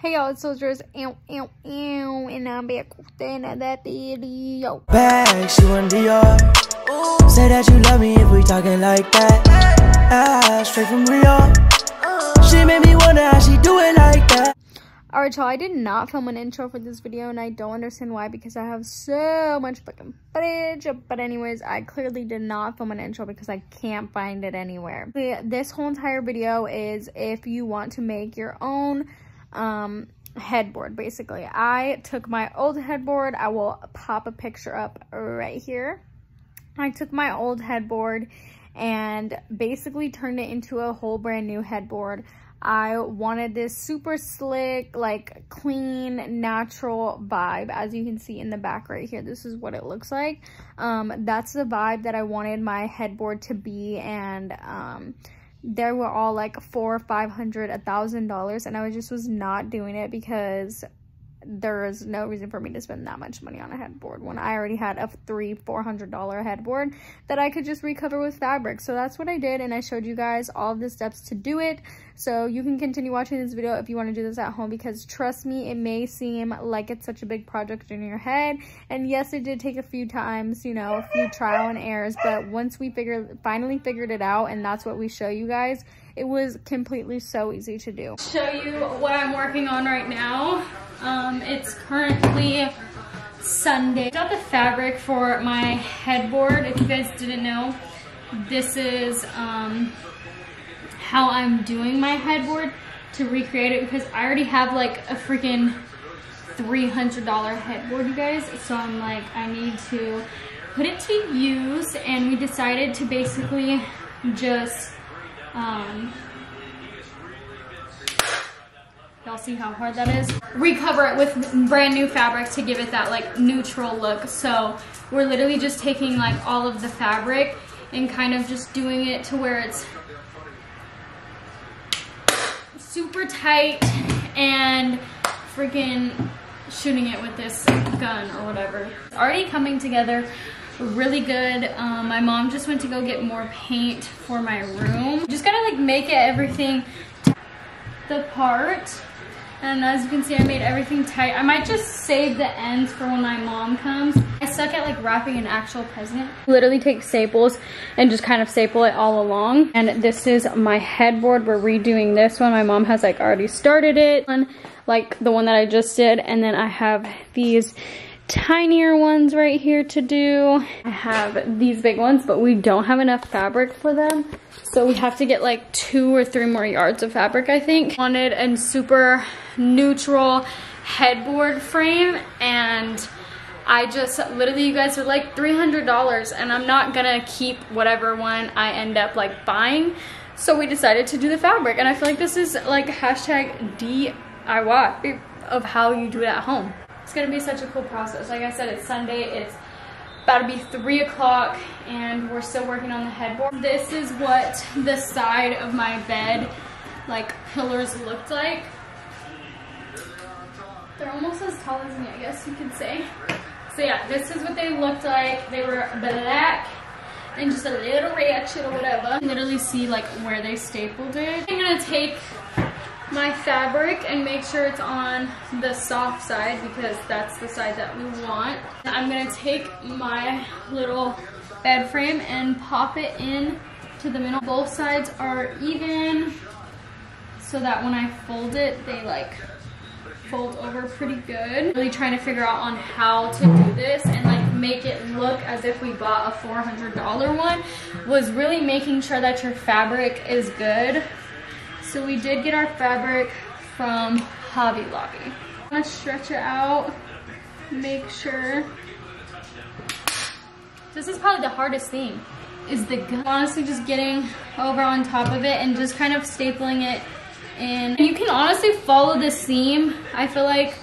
Hey y'all, it's Soldiers, ow, ow, ow, and I'm back with another video. Bag, she want Dior. Say that you love me if we talking like that. Ah, straight from Rio. She made me wonder how she do it like that. Alright y'all, I did not film an intro for this video and I don't understand why because I have so much fucking footage. But anyways, I clearly did not film an intro because I can't find it anywhere. This whole entire video is if you want to make your own um, headboard, basically. I took my old headboard. I will pop a picture up right here. I took my old headboard and basically turned it into a whole brand new headboard. I wanted this super slick, like clean, natural vibe. As you can see in the back right here, this is what it looks like. Um, that's the vibe that I wanted my headboard to be. And um, they were all like four, five hundred, a thousand dollars. And I just was not doing it because there is no reason for me to spend that much money on a headboard when I already had a three, four hundred dollar headboard that I could just recover with fabric. So that's what I did and I showed you guys all the steps to do it. So you can continue watching this video if you want to do this at home because trust me, it may seem like it's such a big project in your head. And yes, it did take a few times, you know, a few trial and errors, but once we figured, finally figured it out and that's what we show you guys, it was completely so easy to do. Show you what I'm working on right now. Um, it's currently Sunday. I got the fabric for my headboard. If you guys didn't know, this is um, how I'm doing my headboard to recreate it because I already have like a freaking $300 headboard, you guys. So I'm like, I need to put it to use and we decided to basically just um, Y'all see how hard that is? Recover it with brand new fabric to give it that like neutral look. So we're literally just taking like all of the fabric and kind of just doing it to where it's super tight and freaking shooting it with this gun or whatever. It's already coming together really good. Um, my mom just went to go get more paint for my room. Just gotta like make it everything the part and as you can see, I made everything tight. I might just save the ends for when my mom comes. I suck at like wrapping an actual present. Literally take staples and just kind of staple it all along. And this is my headboard. We're redoing this one. My mom has like already started it. Like the one that I just did. And then I have these tinier ones right here to do. I have these big ones, but we don't have enough fabric for them. So we have to get like two or three more yards of fabric, I think. Wanted a super neutral headboard frame and I just literally you guys are like $300 and I'm not gonna keep whatever one I end up like buying. So we decided to do the fabric and I feel like this is like hashtag DIY of how you do it at home. It's gonna be such a cool process. Like I said, it's Sunday, it's about to be three o'clock and we're still working on the headboard. This is what the side of my bed, like pillars looked like. They're almost as tall as me, I guess you could say. So yeah, this is what they looked like. They were black and just a little ratchet or whatever. Literally see like where they stapled it. I'm gonna take my fabric and make sure it's on the soft side because that's the side that we want. I'm gonna take my little bed frame and pop it in to the middle. Both sides are even so that when I fold it, they like fold over pretty good. Really trying to figure out on how to do this and like make it look as if we bought a $400 one was really making sure that your fabric is good so we did get our fabric from Hobby Lobby. I'm gonna stretch it out, make sure. This is probably the hardest thing, is the gun. Honestly, just getting over on top of it and just kind of stapling it in. And you can honestly follow the seam, I feel like,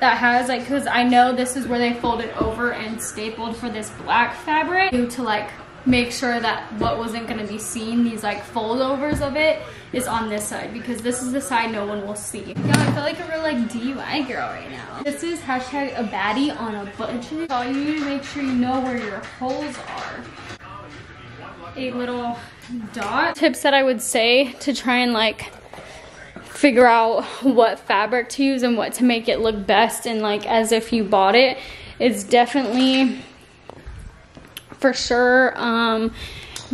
that has like, cause I know this is where they folded it over and stapled for this black fabric due to like make sure that what wasn't gonna be seen, these like foldovers of it, is on this side because this is the side no one will see. Yo, I feel like a real like DIY girl right now. This is hashtag a baddie on a budget. So you need to make sure you know where your holes are. A little dot. Tips that I would say to try and like figure out what fabric to use and what to make it look best and like as if you bought it it's definitely for sure um,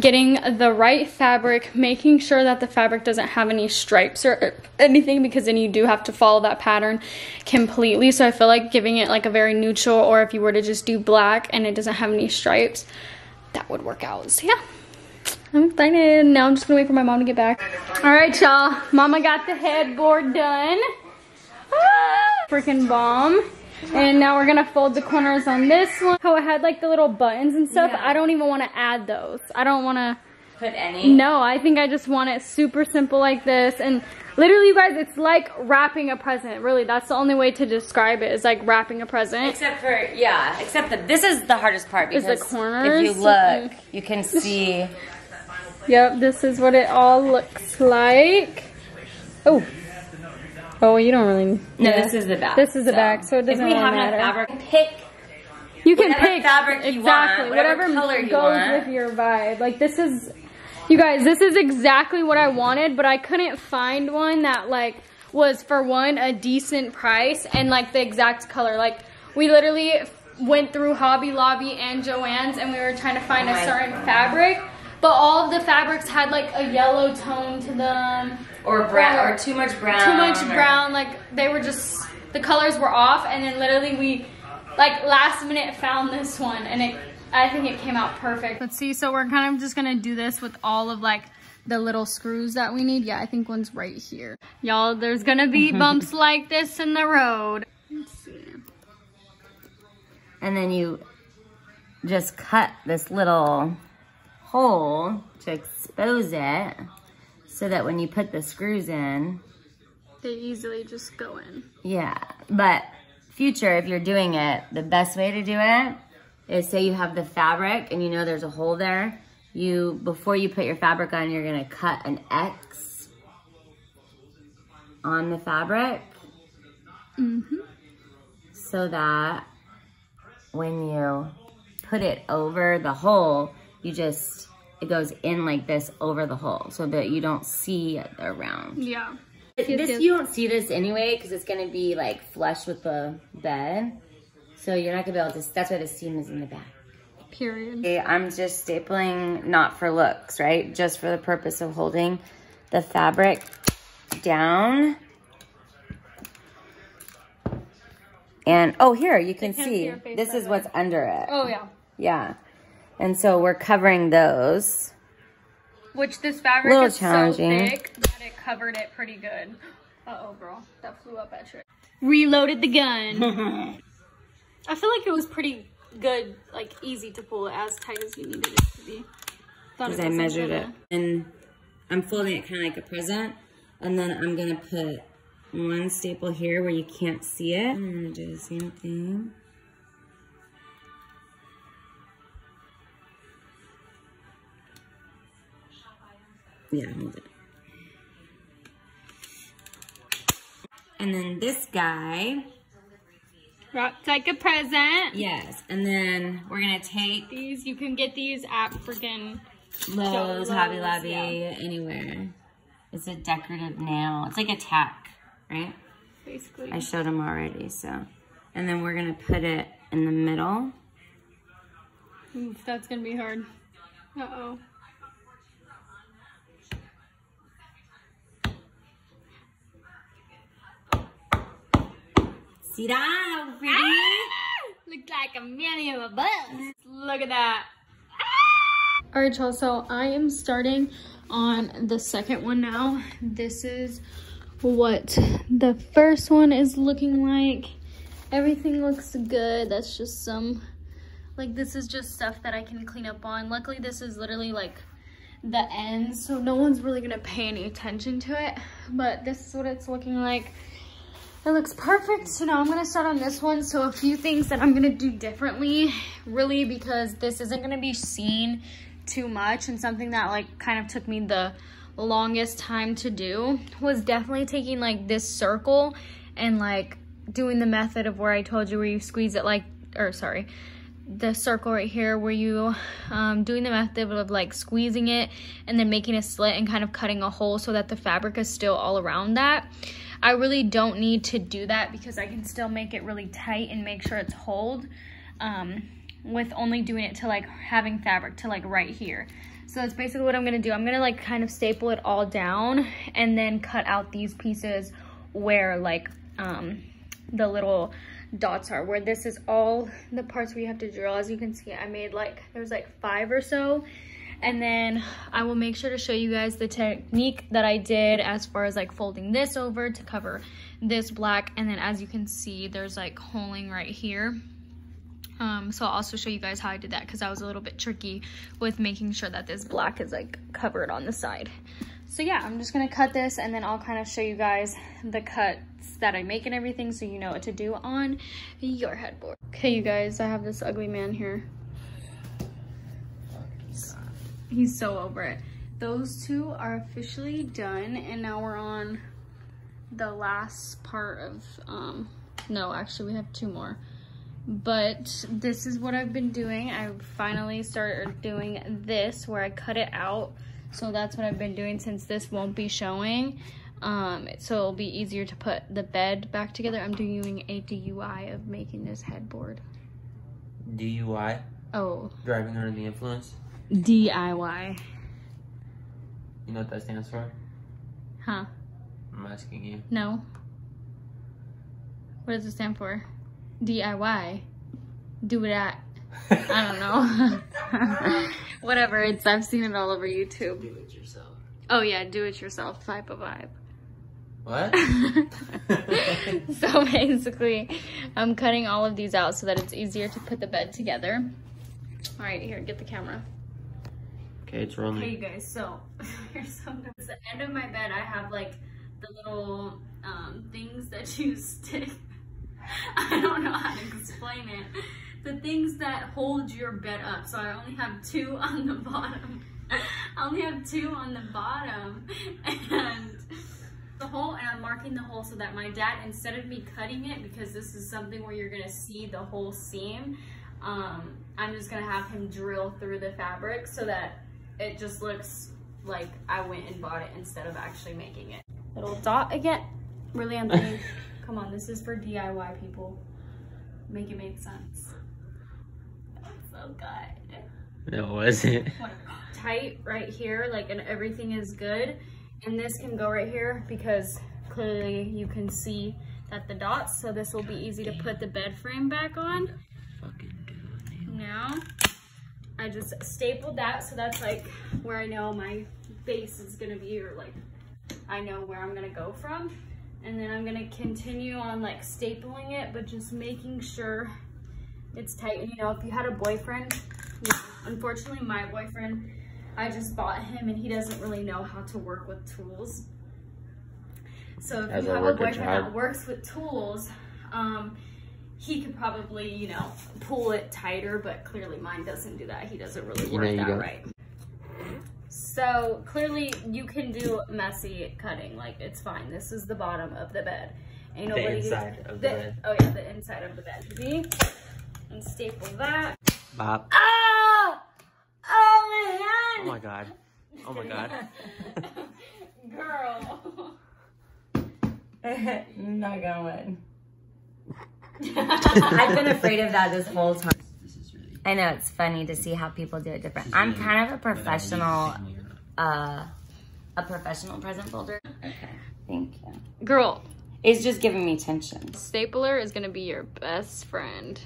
getting the right fabric making sure that the fabric doesn't have any stripes or anything because then you do have to follow that pattern completely so i feel like giving it like a very neutral or if you were to just do black and it doesn't have any stripes that would work out so yeah I'm excited. Now I'm just gonna wait for my mom to get back. All right, y'all. Mama got the headboard done. Ah, Freaking bomb. And now we're gonna fold the corners on this one. How it had like the little buttons and stuff. Yeah. I don't even wanna add those. I don't wanna, Put any? no, I think I just want it super simple like this. And literally you guys, it's like wrapping a present. Really, that's the only way to describe it is like wrapping a present. Except for, yeah, except that this is the hardest part Is because the corners? if you look, mm-hmm. you can see. Yep, this is what it all looks like. Oh. Oh, you don't really. No, yeah. this is the back. This is the back, so it doesn't If we really have matter. enough fabric, pick You can pick fabric you exactly want, whatever whatever, color you goes want. with your vibe. Like this is, you guys, this is exactly what I wanted, but I couldn't find one that like was for one a decent price and like the exact color. Like we literally went through Hobby Lobby and Joann's and we were trying to find Oh a certain fabric, but all of the fabrics had like a yellow tone to them. Or brown or too much brown. too much or- brown. Like they were just the colors were off, and then literally we like last minute found this one, and it I think it came out perfect. Let's see. So we're kind of just gonna do this with all of like the little screws that we need. Yeah, I think one's right here. Y'all, there's gonna be bumps like this in the road. Let's see. And then you just cut this little hole to expose it so that when you put the screws in, They easily just go in. yeah. But future, if you're doing it, the best way to do it is say you have the fabric and you know there's a hole there. You, before you put your fabric on, you're gonna cut an X on the fabric Mm-hmm. so that when you put it over the hole, you just, it goes in like this over the hole so that you don't see around. Yeah. This, you don't see this anyway because it's going to be like flush with the bed. So you're not going to be able to, that's why the seam is in the back. Period. Okay, I'm just stapling not for looks, right? Just for the purpose of holding the fabric down. And, oh, here, you can see see, your face this is what's under it. Oh yeah. Yeah. And so we're covering those. Which this fabric Little is challenging. so thick that it covered it pretty good. Uh oh, girl, that flew up at you. Reloaded the gun. I feel like it was pretty good, like easy to pull as tight as you needed it to be. Because I measured it. gonna- And I'm folding it kind of like a present. And then I'm going to put one staple here where you can't see it. I'm going to do the same thing. Yeah, hold it. And then this guy, Wrapped like a present. yes. And then we're gonna take These you can get these at freaking Lowe's, Hobby Lobby, yeah. anywhere. It's a decorative nail. It's like a tack, right? basically. I showed them already, so. And then we're gonna put it in the middle. Oof, that's gonna be hard. Uh See that? How pretty? Look like a million of bucks. Look at that. Ah! All right, y'all. So I am starting on the second one now. This is what the first one is looking like. Everything looks good. That's just some, like this is just stuff that I can clean up on. Luckily, this is literally like the end, so no one's really gonna pay any attention to it. But this is what it's looking like. It looks perfect. So now I'm gonna start on this one. So a few things that I'm gonna do differently, really, because this isn't gonna be seen too much and something that like kind of took me the longest time to do was definitely taking like this circle and like doing the method of where I told you where you squeeze it like, or sorry, the circle right here where you um, doing the method of like squeezing it and then making a slit and kind of cutting a hole so that the fabric is still all around that. I really don't need to do that because I can still make it really tight and make sure it's hold um, with only doing it to like having fabric to like right here. So that's basically what I'm gonna do. I'm gonna like kind of staple it all down and then cut out these pieces where like um, the little dots are, where this is all the parts where you have to drill. As you can see, I made like, there's like five or so. And then I will make sure to show you guys the technique that I did as far as like folding this over to cover this black. And then as you can see, there's like holing right here. Um, so I'll also show you guys how I did that because I was a little bit tricky with making sure that this black is like covered on the side. So yeah, I'm just gonna cut this and then I'll kind of show you guys the cuts that I make and everything so you know what to do on your headboard. Okay, you guys, I have this ugly man here. He's so over it. Those two are officially done and now we're on the last part of, um, no, actually we have two more but this is what I've been doing. I finally started doing this where I cut it out. So that's what I've been doing since this won't be showing. Um, so it'll be easier to put the bed back together. I'm doing a DUI of making this headboard. DUI? Oh. Driving under the influence? DIY. You know what that stands for? Huh? I'm asking you. No. What does it stand for? DIY. Do it at. I don't know. Whatever. It's I've seen it all over YouTube. Do it yourself. Oh yeah, do it yourself type of vibe. What? so basically, I'm cutting all of these out so that it's easier to put the bed together. All right, here, get the camera. Okay, it's rolling. Okay, you guys, so here's some At the end of my bed, I have like the little um, things that you stick. I don't know how to explain it. The things that hold your bed up. So I only have two on the bottom. I only have two on the bottom. And the hole, and I'm marking the hole so that my dad, instead of me cutting it, because this is something where you're gonna see the whole seam, um, I'm just gonna have him drill through the fabric so that it just looks like I went and bought it instead of actually making it. Little dot again. Really, Anthony? Come on, this is for DIY people. Make it make sense. That's so good. No, it wasn't. Tight right here, like, and everything is good. And this can go right here because clearly you can see that the dots, so this will be easy to put the bed frame back on. Fucking do Now, I just stapled that, so that's like where I know my base is gonna be, or like, I know where I'm gonna go from. And then I'm gonna continue on like stapling it, but just making sure it's tight. And you know, if you had a boyfriend, you know, unfortunately my boyfriend, I just bought him and he doesn't really know how to work with tools. So if As you have a boyfriend that works with tools, um, he could probably, you know, pull it tighter, but clearly mine doesn't do that. He doesn't really You work know you that right. So clearly you can do messy cutting, like it's fine. This is the bottom of the bed. Ain't The inside of the bed. Oh yeah, the inside of the bed. See? And staple that. Bop. Ah! Oh! Oh Oh my god. Oh my god. Girl. Not gonna win. I've been afraid of that this whole time. Really. I know it's funny to see how people do it different. I'm kind of a professional, uh, a professional present folder. Okay, thank you. Girl, It's just giving me tension. stapler is gonna be your best friend.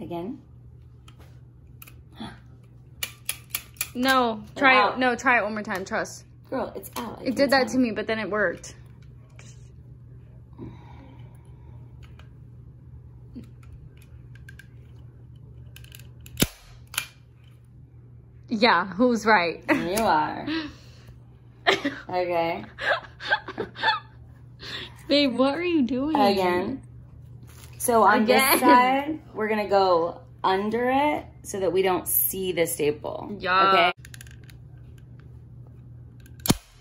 Again? No, try Wow. it. No, try it one more time. Trust. Girl, it's out. It did that to me, but then it worked. Yeah, who's right? You are. Okay. Babe, what are you doing? Again. So on Again. this side, we're gonna go under it so that we don't see the staple. Yeah. Okay.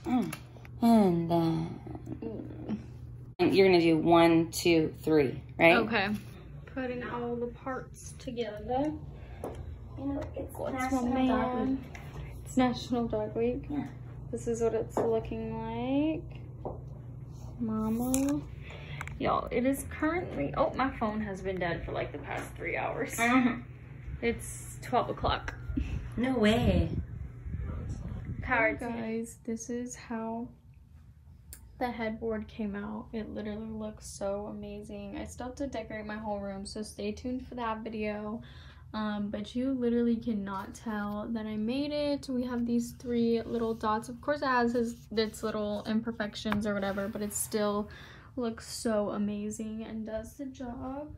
Mm. And then you're gonna do one, two, three, right? Okay. putting all the parts together. You know, it's What's National Dog? Week. It's National Dog Week. Yeah. This is what it's looking like. Mama. Y'all, it is currently, oh, my phone has been dead for like the past three hours. Uh-huh. It's 12 o'clock. No way. Powered guys, this is how the headboard came out. It literally looks so amazing. I still have to decorate my whole room, so stay tuned for that video. Um, but you literally cannot tell that I made it. We have these three little dots. Of course, it has its, its little imperfections or whatever, but it still looks so amazing and does the job.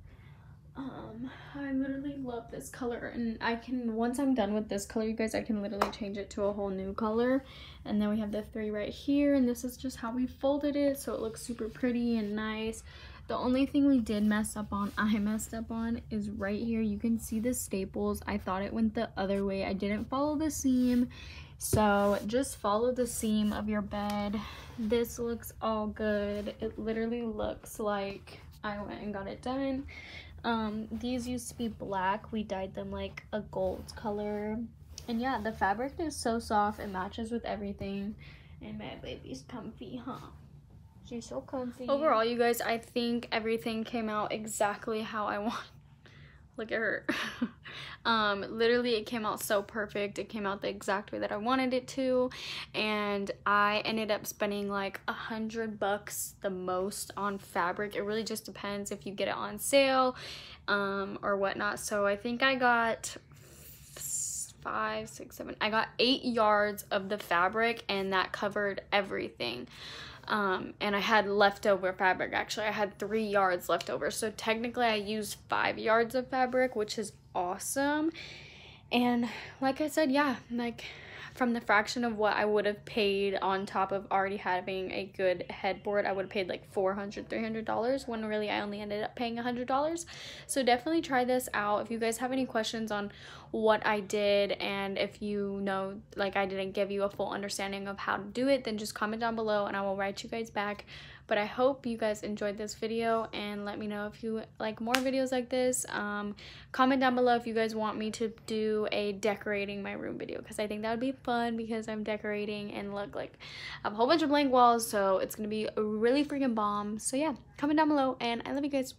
Um, I literally love this color and I can, once I'm done with this color, you guys, I can literally change it to a whole new color. And then we have the three right here and this is just how we folded it so it looks super pretty and nice. The only thing we did mess up on, I messed up on, is right here. You can see the staples. I thought it went the other way. I didn't follow the seam. So just follow the seam of your bed. This looks all good. It literally looks like I went and got it done. Um, these used to be black. We dyed them like a gold color. And yeah, the fabric is so soft. It matches with everything. And my baby's comfy, huh? She's so comfy. Overall, you guys, I think everything came out exactly how I want. Look at her. um, literally, it came out so perfect. It came out the exact way that I wanted it to. And I ended up spending like a hundred bucks the most on fabric. It really just depends if you get it on sale um, or whatnot. So I think I got five, six, seven. I got eight yards of the fabric and that covered everything. Um, and I had leftover fabric actually. I had three yards left over. So technically I used five yards of fabric, which is awesome. And like I said, yeah, like from the fraction of what I would have paid on top of already having a good headboard, I would have paid like $400, $300 when really I only ended up paying $100. So definitely try this out. If you guys have any questions on what I did and if you know like I didn't give you a full understanding of how to do it, then just comment down below and I will write you guys back. But I hope you guys enjoyed this video and let me know if you like more videos like this. Um, comment down below if you guys want me to do a decorating my room video because I think that would be fun because I'm decorating and look like I have a whole bunch of blank walls so it's to be a really freaking bomb. So yeah, comment down below and I love you guys.